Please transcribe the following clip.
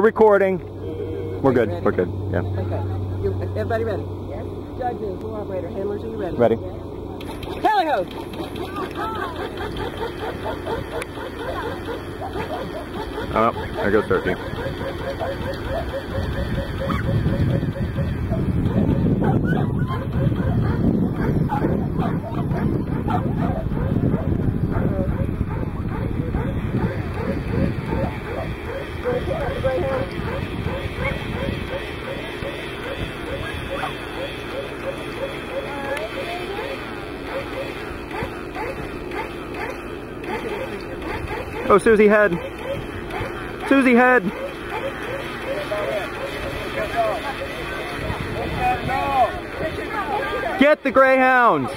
We're recording. We're good. We're good. Yeah. Okay. You, everybody ready? Yes. Judges, operator, handlers, are you ready? Ready? Tally ho! Oh, there goes Turkey. Oh, Susie head. Susie head. Get the greyhounds.